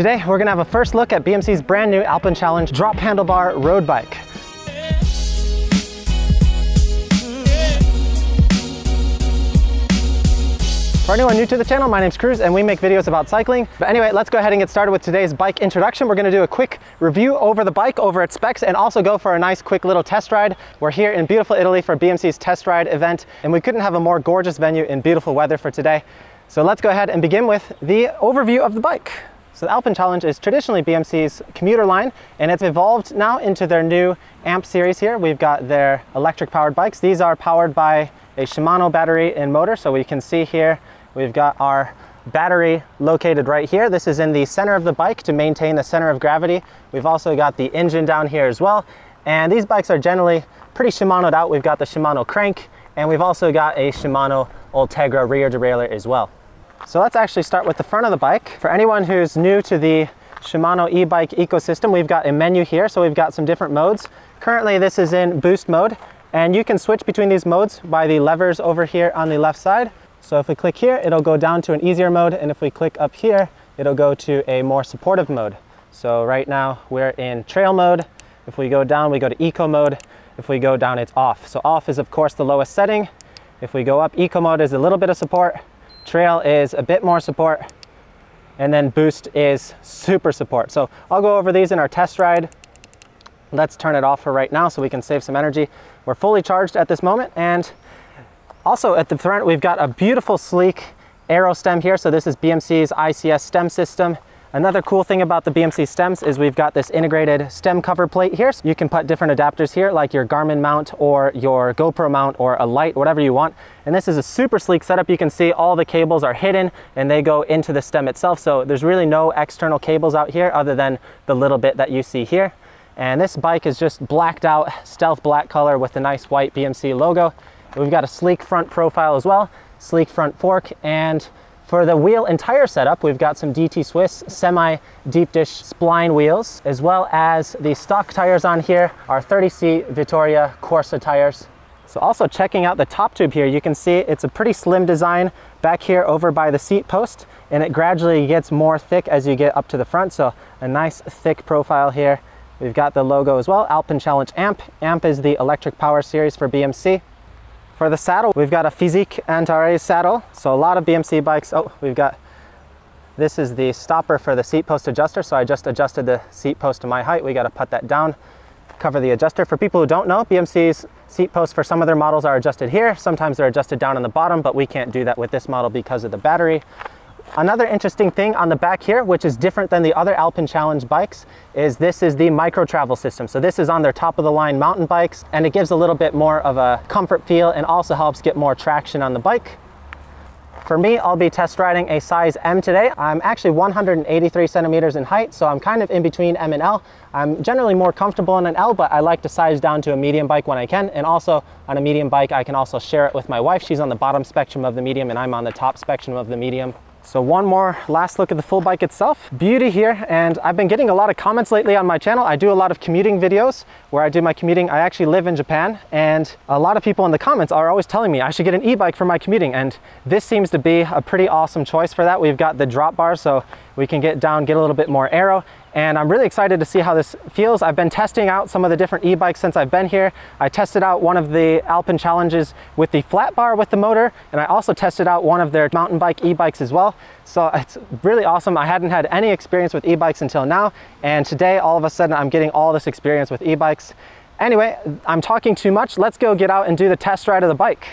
Today, we're gonna have a first look at BMC's brand new Alpine Challenge drop handlebar road bike. For anyone new to the channel, my name's Cruz and we make videos about cycling. But anyway, let's go ahead and get started with today's bike introduction. We're gonna do a quick review over the bike, over its specs, and also go for a nice quick little test ride. We're here in beautiful Italy for BMC's test ride event, and we couldn't have a more gorgeous venue in beautiful weather for today. So let's go ahead and begin with the overview of the bike. So the Alpine Challenge is traditionally BMC's commuter line and it's evolved now into their new AMP series here. We've got their electric powered bikes. These are powered by a Shimano battery and motor. So we can see here, we've got our battery located right here. This is in the center of the bike to maintain the center of gravity. We've also got the engine down here as well. And these bikes are generally pretty Shimanoed out. We've got the Shimano crank and we've also got a Shimano Ultegra rear derailleur as well. So let's actually start with the front of the bike. For anyone who's new to the Shimano e-bike ecosystem, we've got a menu here. So we've got some different modes. Currently this is in boost mode and you can switch between these modes by the levers over here on the left side. So if we click here, it'll go down to an easier mode. And if we click up here, it'll go to a more supportive mode. So right now we're in trail mode. If we go down, we go to eco mode. If we go down, it's off. So off is of course the lowest setting. If we go up, eco mode is a little bit of support. Trail is a bit more support and then boost is super support. So I'll go over these in our test ride. Let's turn it off for right now so we can save some energy. We're fully charged at this moment and also at the front we've got a beautiful sleek aero stem here. So this is BMC's ICS stem system. Another cool thing about the BMC stems is we've got this integrated stem cover plate here. So you can put different adapters here like your Garmin mount or your GoPro mount or a light, whatever you want. And this is a super sleek setup. You can see all the cables are hidden and they go into the stem itself. So there's really no external cables out here other than the little bit that you see here. And this bike is just blacked out stealth black color with a nice white BMC logo. We've got a sleek front profile as well, sleek front fork and for the wheel and tire setup, we've got some DT Swiss semi deep dish spline wheels, as well as the stock tires on here are 30C Vittoria Corsa tires. So also checking out the top tube here, you can see it's a pretty slim design back here over by the seat post, and it gradually gets more thick as you get up to the front. So a nice thick profile here. We've got the logo as well, Alpine Challenge AMP. AMP is the electric power series for BMC. For the saddle, we've got a Fizik Antares saddle. So a lot of BMC bikes, oh, we've got, this is the stopper for the seat post adjuster. So I just adjusted the seat post to my height. We got to put that down, cover the adjuster. For people who don't know, BMC's seat posts for some of their models are adjusted here. Sometimes they're adjusted down on the bottom, but we can't do that with this model because of the battery. Another interesting thing on the back here, which is different than the other Alpine Challenge bikes, is this is the micro travel system. So this is on their top of the line mountain bikes and it gives a little bit more of a comfort feel and also helps get more traction on the bike. For me, I'll be test riding a size M today. I'm actually 183 centimeters in height, so I'm kind of in between M and L. I'm generally more comfortable in an L, but I like to size down to a medium bike when I can. And also on a medium bike, I can also share it with my wife. She's on the bottom spectrum of the medium and I'm on the top spectrum of the medium. So one more last look at the full bike itself. Beauty here, and I've been getting a lot of comments lately on my channel. I do a lot of commuting videos where I do my commuting. I actually live in Japan, and a lot of people in the comments are always telling me I should get an e-bike for my commuting, and this seems to be a pretty awesome choice for that. We've got the drop bar, so we can get down, get a little bit more aero, and I'm really excited to see how this feels. I've been testing out some of the different e-bikes since I've been here. I tested out one of the Alpine Challenges with the flat bar with the motor, and I also tested out one of their mountain bike e-bikes as well. So it's really awesome. I hadn't had any experience with e-bikes until now, and today all of a sudden I'm getting all this experience with e-bikes. Anyway, I'm talking too much. Let's go get out and do the test ride of the bike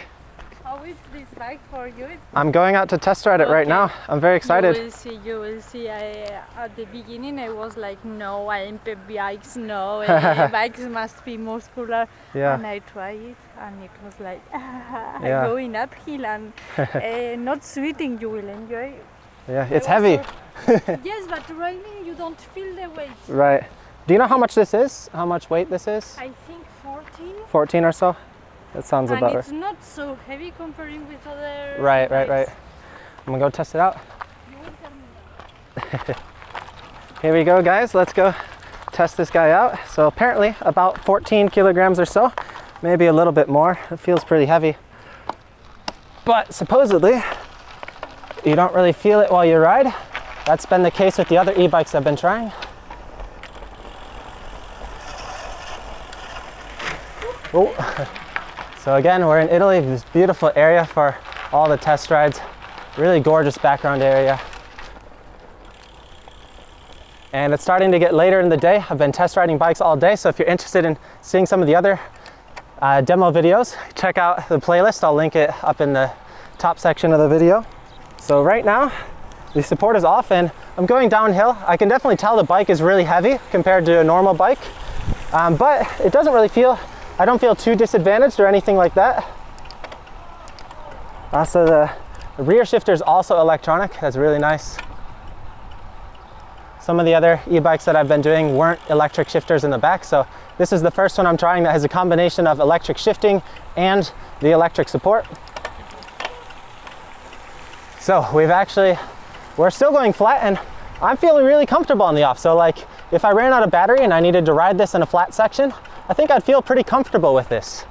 like for you? I'm going out to test ride it okay. right now. I'm very excited. You will see, you will see. I, at the beginning I was like, no, I'm bikes, no, bikes must be muscular. Yeah. And I tried it and it was like, yeah. going uphill and uh, not sweating, you will enjoy. Yeah, it's heavy. yes, but riding you don't feel the weight. Right. Do you know how much this is? How much weight this is? I think 14. 14 or so? That sounds and about right. it's not so heavy comparing with other Right, right, right. I'm gonna go test it out. Here we go guys, let's go test this guy out. So apparently about 14 kilograms or so, maybe a little bit more. It feels pretty heavy. But supposedly, you don't really feel it while you ride. That's been the case with the other e-bikes I've been trying. Oh. So again, we're in Italy, this beautiful area for all the test rides. Really gorgeous background area. And it's starting to get later in the day. I've been test riding bikes all day, so if you're interested in seeing some of the other uh, demo videos, check out the playlist. I'll link it up in the top section of the video. So right now, the support is off and I'm going downhill. I can definitely tell the bike is really heavy compared to a normal bike, um, but it doesn't really feel I don't feel too disadvantaged or anything like that. Uh, also the, the rear shifter is also electronic, that's really nice. Some of the other e-bikes that I've been doing weren't electric shifters in the back, so this is the first one I'm trying that has a combination of electric shifting and the electric support. So we've actually, we're still going flat and I'm feeling really comfortable on the off. So like if I ran out of battery and I needed to ride this in a flat section, I think I'd feel pretty comfortable with this.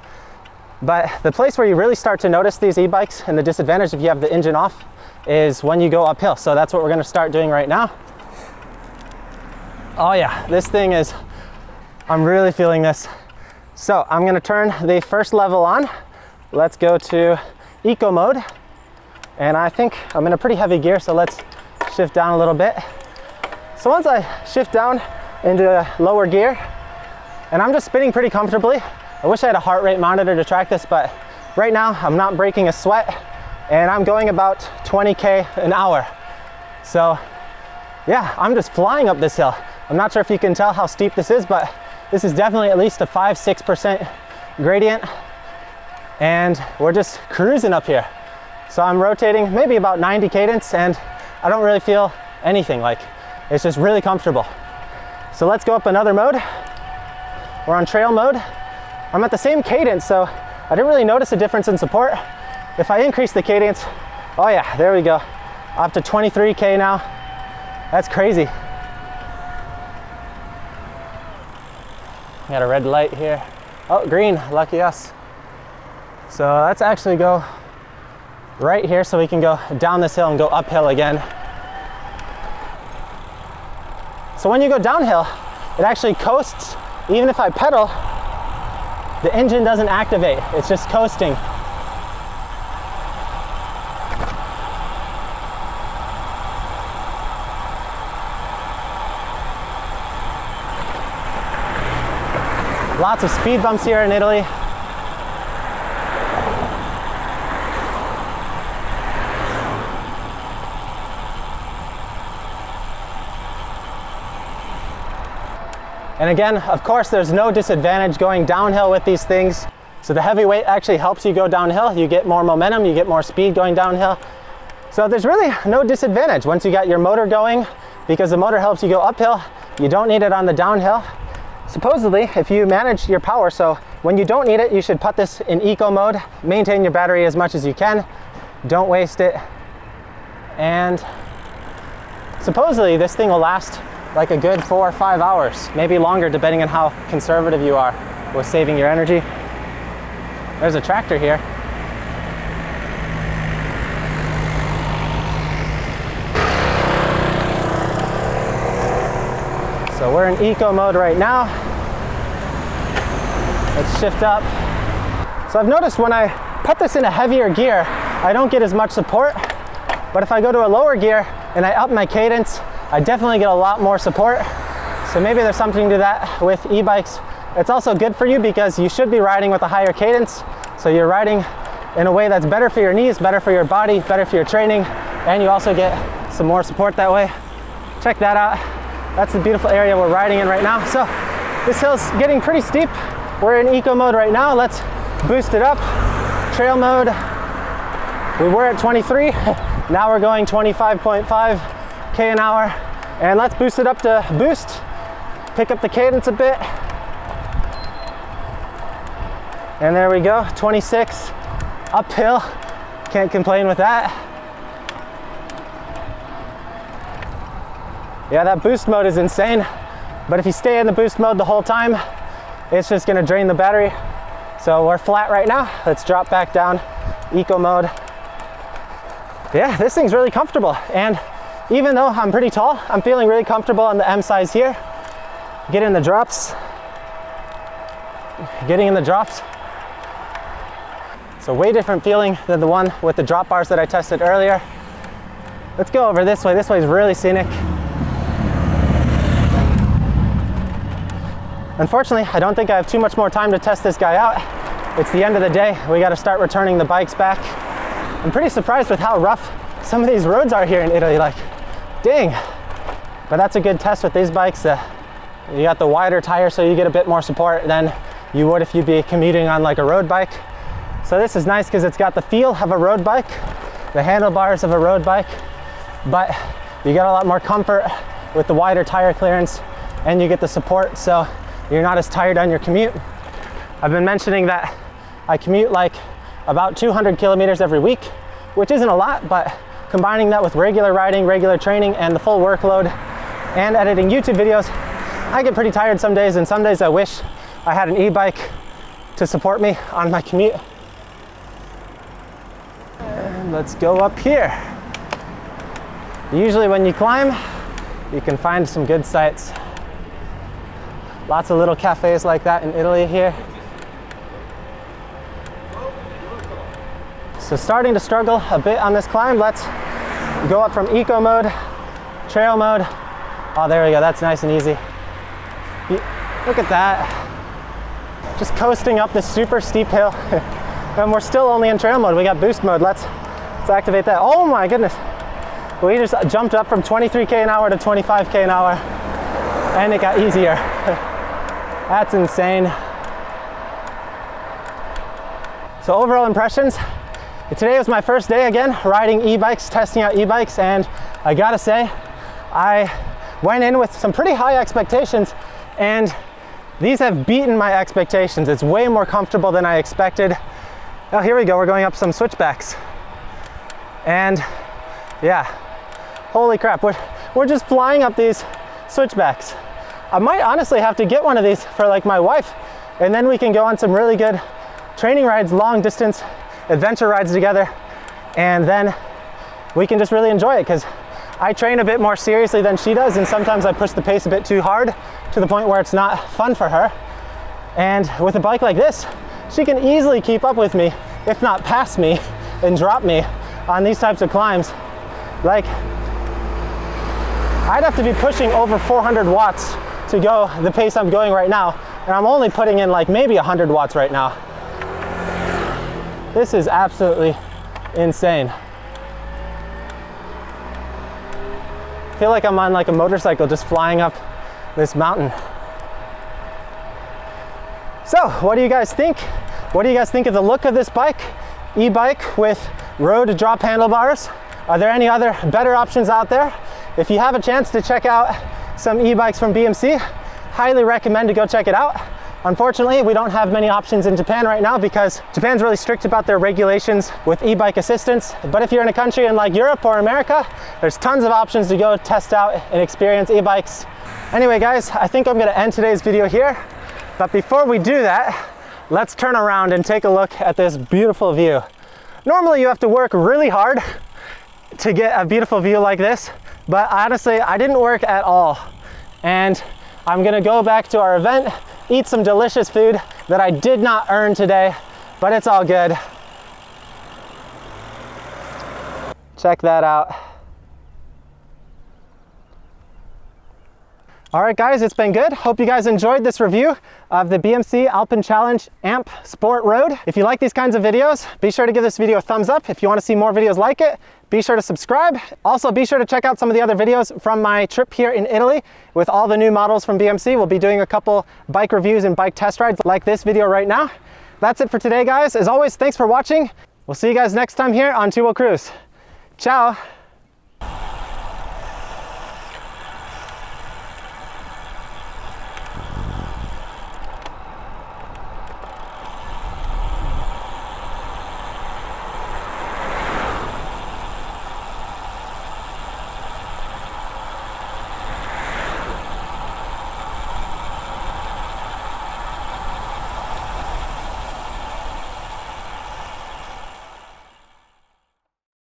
But the place where you really start to notice these e-bikes and the disadvantage if you have the engine off is when you go uphill. So that's what we're gonna start doing right now. Oh yeah, this thing is, I'm really feeling this. So I'm gonna turn the first level on. Let's go to eco mode. And I think I'm in a pretty heavy gear, so let's shift down a little bit. So once I shift down into lower gear, and I'm just spinning pretty comfortably. I wish I had a heart rate monitor to track this, but right now I'm not breaking a sweat and I'm going about 20K an hour. So yeah, I'm just flying up this hill. I'm not sure if you can tell how steep this is, but this is definitely at least a five, 6% gradient. And we're just cruising up here. So I'm rotating maybe about 90 cadence and I don't really feel anything like, it's just really comfortable. So let's go up another mode. We're on trail mode. I'm at the same cadence, so I didn't really notice a difference in support. If I increase the cadence, oh yeah, there we go. Up to 23K now. That's crazy. Got a red light here. Oh, green, lucky us. So let's actually go right here so we can go down this hill and go uphill again. So when you go downhill, it actually coasts even if I pedal, the engine doesn't activate. It's just coasting. Lots of speed bumps here in Italy. And again, of course, there's no disadvantage going downhill with these things. So the heavy weight actually helps you go downhill. You get more momentum, you get more speed going downhill. So there's really no disadvantage once you got your motor going because the motor helps you go uphill. You don't need it on the downhill. Supposedly, if you manage your power, so when you don't need it, you should put this in eco mode, maintain your battery as much as you can, don't waste it. And supposedly this thing will last like a good four or five hours, maybe longer depending on how conservative you are with saving your energy. There's a tractor here. So we're in eco mode right now. Let's shift up. So I've noticed when I put this in a heavier gear, I don't get as much support. But if I go to a lower gear and I up my cadence, I definitely get a lot more support. So maybe there's something to that with e-bikes. It's also good for you because you should be riding with a higher cadence. So you're riding in a way that's better for your knees, better for your body, better for your training, and you also get some more support that way. Check that out. That's the beautiful area we're riding in right now. So this hill's getting pretty steep. We're in eco mode right now. Let's boost it up. Trail mode. We were at 23. Now we're going 25.5 k an hour. And let's boost it up to boost, pick up the cadence a bit. And there we go, 26 uphill. Can't complain with that. Yeah, that boost mode is insane. But if you stay in the boost mode the whole time, it's just gonna drain the battery. So we're flat right now. Let's drop back down, eco mode. Yeah, this thing's really comfortable. And even though I'm pretty tall, I'm feeling really comfortable on the M size here. Getting in the drops. Getting in the drops. So way different feeling than the one with the drop bars that I tested earlier. Let's go over this way. This way is really scenic. Unfortunately, I don't think I have too much more time to test this guy out. It's the end of the day. We got to start returning the bikes back. I'm pretty surprised with how rough some of these roads are here in Italy. Like, dang. But that's a good test with these bikes. Uh, you got the wider tire so you get a bit more support than you would if you'd be commuting on like a road bike. So this is nice because it's got the feel of a road bike, the handlebars of a road bike, but you get a lot more comfort with the wider tire clearance and you get the support so you're not as tired on your commute. I've been mentioning that I commute like about 200 kilometers every week, which isn't a lot, but combining that with regular riding, regular training, and the full workload and editing YouTube videos, I get pretty tired some days, and some days I wish I had an e-bike to support me on my commute. And let's go up here. Usually when you climb, you can find some good sights. Lots of little cafes like that in Italy here. So starting to struggle a bit on this climb. Let's go up from eco mode, trail mode. Oh, there we go, that's nice and easy. Look at that. Just coasting up this super steep hill. and we're still only in trail mode. We got boost mode. Let's, let's activate that. Oh my goodness. We just jumped up from 23K an hour to 25K an hour and it got easier. That's insane. So overall impressions, Today was my first day again riding e-bikes, testing out e-bikes, and I gotta say, I went in with some pretty high expectations, and these have beaten my expectations. It's way more comfortable than I expected. Oh, here we go, we're going up some switchbacks. And yeah, holy crap, we're, we're just flying up these switchbacks. I might honestly have to get one of these for like my wife, and then we can go on some really good training rides, long distance adventure rides together and then we can just really enjoy it because I train a bit more seriously than she does and sometimes I push the pace a bit too hard to the point where it's not fun for her. And with a bike like this, she can easily keep up with me, if not pass me and drop me on these types of climbs. Like, I'd have to be pushing over 400 watts to go the pace I'm going right now. And I'm only putting in like maybe 100 watts right now. This is absolutely insane. I feel like I'm on like a motorcycle just flying up this mountain. So what do you guys think? What do you guys think of the look of this bike? E-bike with road drop handlebars. Are there any other better options out there? If you have a chance to check out some e-bikes from BMC, highly recommend to go check it out. Unfortunately, we don't have many options in Japan right now because Japan's really strict about their regulations with e-bike assistance. But if you're in a country in like Europe or America, there's tons of options to go test out and experience e-bikes. Anyway, guys, I think I'm gonna end today's video here. But before we do that, let's turn around and take a look at this beautiful view. Normally you have to work really hard to get a beautiful view like this, but honestly, I didn't work at all. And I'm gonna go back to our event eat some delicious food that I did not earn today, but it's all good. Check that out. All right, guys, it's been good. Hope you guys enjoyed this review of the BMC Alpen Challenge AMP Sport Road. If you like these kinds of videos, be sure to give this video a thumbs up. If you want to see more videos like it, be sure to subscribe. Also, be sure to check out some of the other videos from my trip here in Italy with all the new models from BMC. We'll be doing a couple bike reviews and bike test rides like this video right now. That's it for today, guys. As always, thanks for watching. We'll see you guys next time here on Two Wheel Cruise. Ciao.